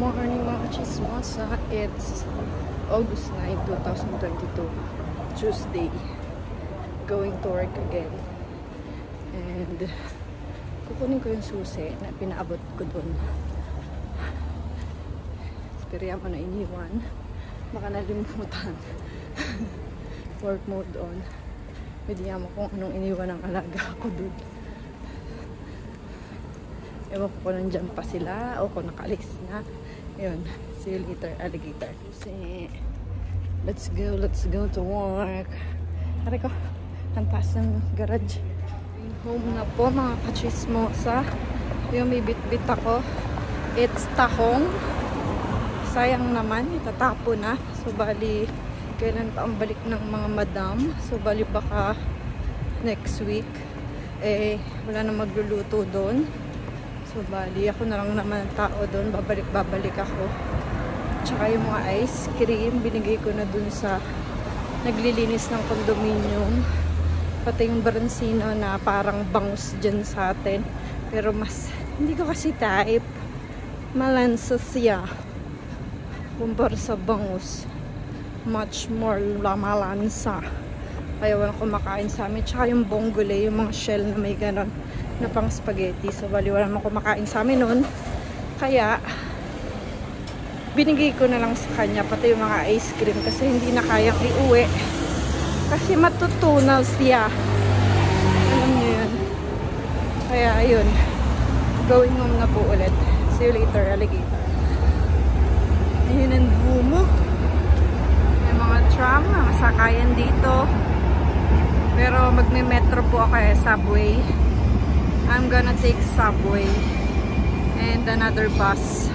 morning mga chismosa. It's August 9, 2022. Tuesday. Going to work again. And kukunin ko yung susi na pinaabot ko dun. Esperiya ko na iniwan. Baka nalimutan. work mode on. Pwede mo kung anong iniwan ng alaga ko dun. Ewan ko kung nandyan pa sila o kung nakalis na. Yun. See you later, alligator. Kasi, let's go, let's go to work. Hari ko, ang taas ng garage. Home na po mga kachismosa. Yung may bit-bit ako. It's tahong. Sayang naman, itatapo na. So, bali, kailan pa ang balik ng mga madam. So, bali baka next week. Eh, wala na magluluto doon. So, bali, ako na lang naman tao doon. Babalik-babalik ako. Tsaka yung mga ice cream, binigay ko na doon sa naglilinis ng condominium. Pati yung Barancino na parang bangus dyan sa atin. Pero mas, hindi ko kasi type. Malansa siya. Kumpara sa bangus. Much more malansa. Kaya walang kumakain sa amin. Tsaka yung bonggole, yung mga shell na may ganon na pang spaghetti. So, bali, wala naman kumakain sa amin nun. Kaya, binigay ko na lang sa kanya pati yung mga ice cream kasi hindi na kayang iuwi. Kasi matutunaw siya. Alam niyo yun. Kaya, ayun. Going home na po ulit. See you later, alligator. Ayun ang bumo. May mga tram na masakayan dito. Pero magme-metro po ako eh, subway. I'm gonna take subway and another bus.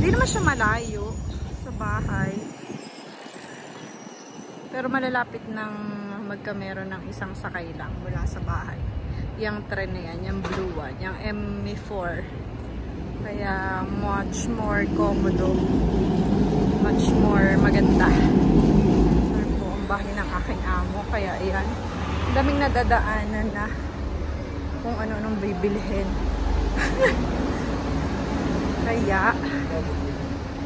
Hindi naman siya malayo sa bahay. Pero malalapit ng magkamero ng isang sakay lang mula sa bahay. Yung tren na yan, yung blue one, yung ME4. Kaya much more komodo. Much more maganda. Ito po ang bahay ng aking amo. Kaya ayan. Daming nadadaanan na kung ano nung bibilhin. Kaya,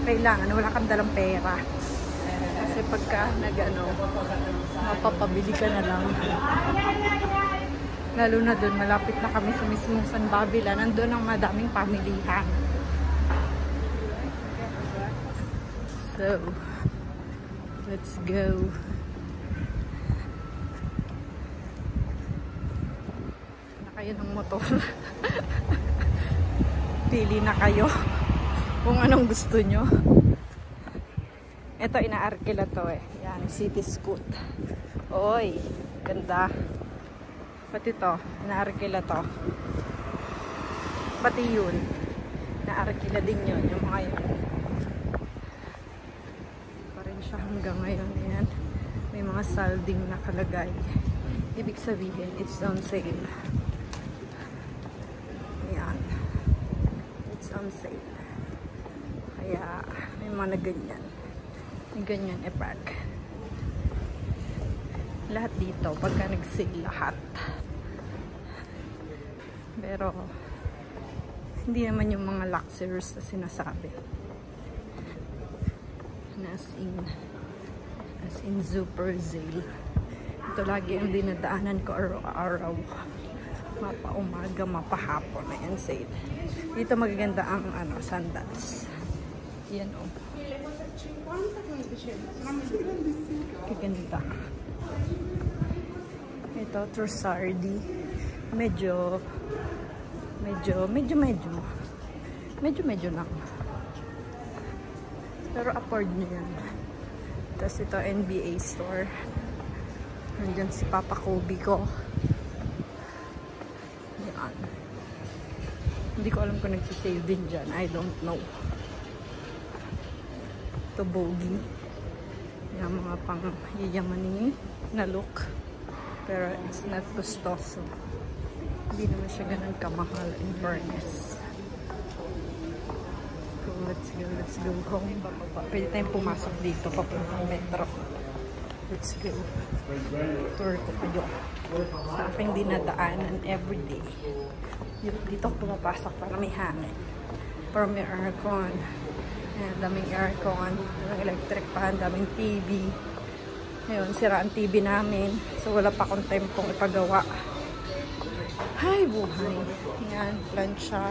kailangan, wala kang dalang pera. Kasi pagka nag ano, mapapabili ka na lang. Lalo na dun, malapit na kami sa mismong San Babila. Nandun ang madaming pamilihan. So, let's go. Kayo ng motor. Pili na kayo kung anong gusto nyo. Ito, inaarkila to eh. Yan, city scoot. Oy, ganda. Pati to, inaarkila to. Pati yun. Inaarkila din yun, yung mga yun. Pa siya hanggang ngayon. Yan. May mga salding nakalagay. Ibig sabihin, it's on sale. On. Kaya, may mga ganyan. May ganyan e-pack. Lahat dito, pagka nag-sale lahat. Pero, hindi naman yung mga luxuries na sinasabi. As in, as in super sale. Ito lagi ang dinadaanan ko araw-araw mapa umaga, mapahapon na yan sale. Dito magaganda ang ano, sandals. Yan o. Oh. Kaganda. Ito, Trussardi. Medyo, medyo, medyo, medyo. Medyo, medyo lang. Pero afford nyo yan. Tapos ito, NBA store. Nandiyan si Papa Kobe ko. Hindi ko alam kung nagsisale din dyan. I don't know. Ito bogey. Yung mga pang yayamanin na look. Pero it's not gustoso. Hindi naman siya ganun kamahal in fairness. So let's go, let's go home. Pwede tayong pumasok dito papuntang metro. Let's go. Tour ko kayo. Sa aking dinadaanan everyday. Dito ako pumapasok para may hangin. Pero may aircon. Ayan, daming aircon. Daming electric fan, daming TV. Ngayon, sira ang TV namin. So, wala pa akong time kong ipagawa. Hay, buhay. Ayan, plancha.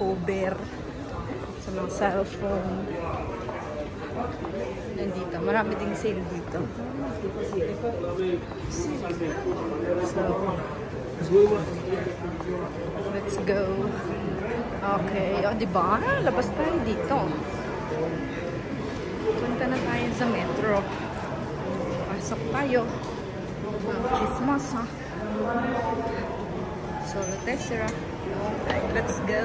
Uber. Sa mga cellphone. Nandito. Marami ding sale dito. So, let's go. Okay. O, diba? Labas tayo dito. Punta na tayo sa metro. Pasok tayo. Ang Chismas, ha? So, Tessera. Okay, let's go.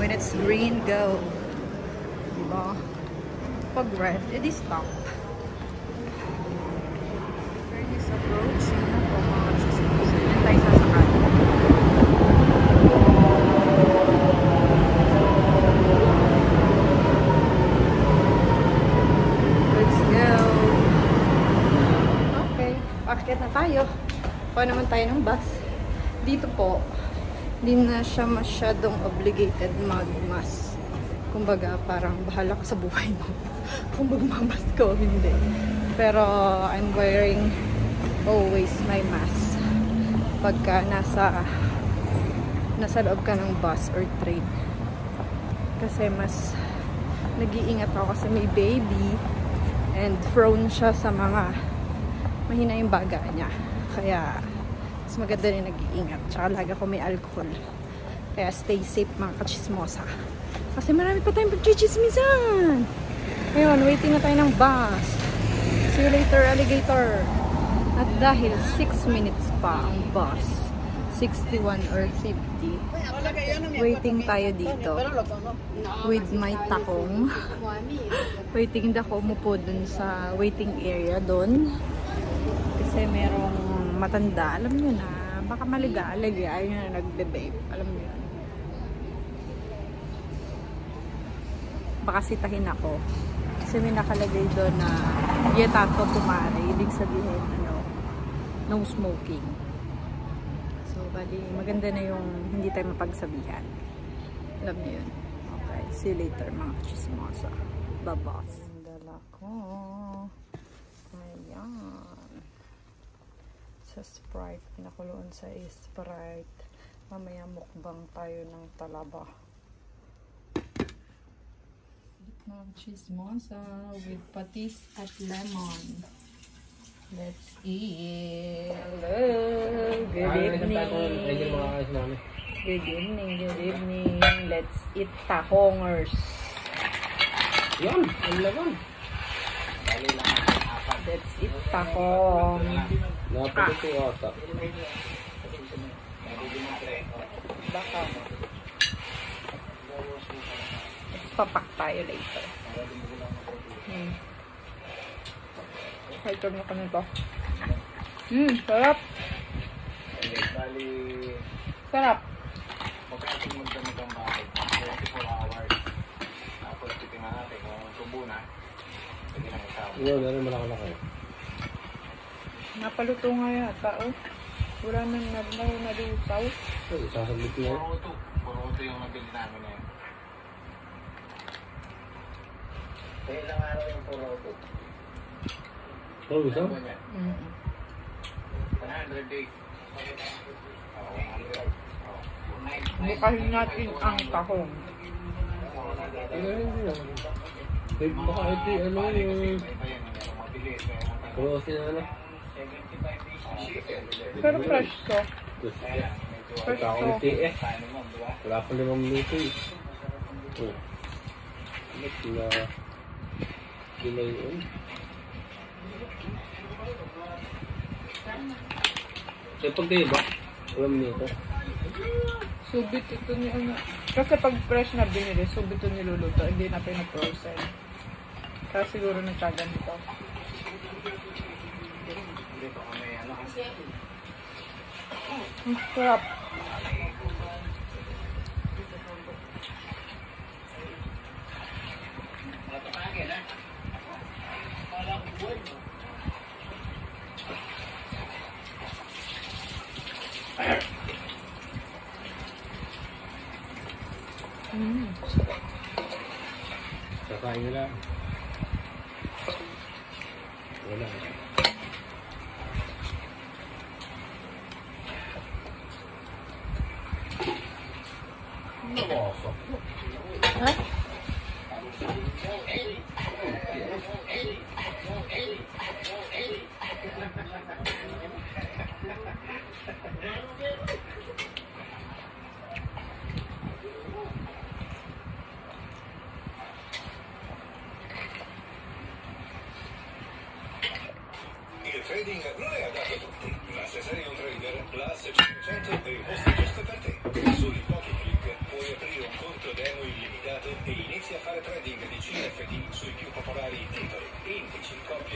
When it's green, go. Diba? Pag red, edi stop. Train is approaching. Ako, mga chismas. Yan tayo sasakay. Let's go. Okay, akit na tayo. Kuha naman tayo ng bus. Dito po, hindi na siya masyadong obligated mag-mask. Kumbaga, parang bahala ka sa buhay mo. Kung magmamask ka o hindi. Pero, I'm wearing always my mask. Pagka nasa nasa loob ka ng bus or train. Kasi mas nag-iingat ako kasi may baby and prone siya sa mga mahina yung baga niya. Kaya, mas maganda rin nag-iingat. Tsaka lagi ako may alcohol. Kaya stay safe mga kachismosa. Kasi marami pa tayong pagchichismisan. Ngayon, waiting na tayo ng bus. See you later, alligator. At dahil 6 minutes pa ang bus, 61 or 50, waiting tayo dito with my takong. waiting ako umupo dun sa waiting area dun. Kasi merong matanda. Alam nyo na, baka maliga-alagi. Ayun na nagbe-babe. Alam nyo yun. Baka sitahin ako. Kasi may nakalagay doon na yetato kumare. Ibig sabihin, ano, no smoking. So, bali, maganda na yung hindi tayo mapagsabihan. Alam niyo yun. Okay. See you later, mga chismosa. Babas. Dala ko. Ayan. Sa Sprite. Pinakuluan sa Sprite. Mamaya mukbang tayo ng talaba. Mga chismosa with patis at lemon. Let's eat. Hello. Good evening. Good evening, good evening. Let's eat tahongers. Yun, ang laban. Let's eat tahong. Napagod yung ata. Baka. Let's papak tayo later. Hmm. Excited na kami to. Hmm, sarap. Sarap. pagkakasing magdamag ang bakit, 24 hours. Tapos titingnan natin kung tubo na. Pwede nang isama. Yun, ano malaki-laki. Napaluto nga yata, oh. Wala nang naglaw na lutaw. Sasabit niya. Puro ito. Puro ito yung nabili namin eh. Kaya ilang araw yung puro ito. Oh, isa? Mm. 100 days. Oo, 100. Oo. Bukahin natin ang tahong. Ano hindi Eh, baka ito yung ano yung... Kung kasi na ano. 75 days. Pero fresh to. Fresh to. kakaunti eh. Di ba? Wala pa limang minuto eh. Oh. Na... Gila yun. Eh, pag kayo ba? Walang minuto. Subit ito ni ano. Kasi pag fresh na binili, subit ito niluluto. Hindi na pinaprosen. Kaya siguro nagkaganito. Ano, Ang sarap.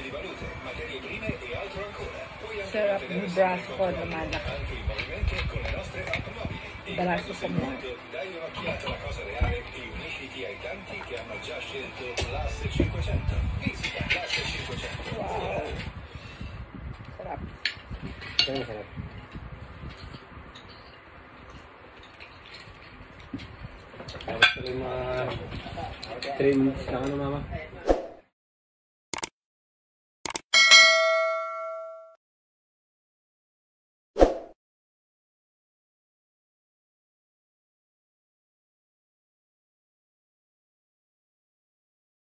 di valute, materie prime e altro ancora. Puoi anche un brazo con la. Anche i movimenti con le nostre app mobili. Brazo con punto, dai un'occhiata alla cosa reale e unisciti ai tanti che hanno già scelto l'Asse 500. Visita l'Asse 500. Wow. Sarà. Sarà. Tre minuti, mamma.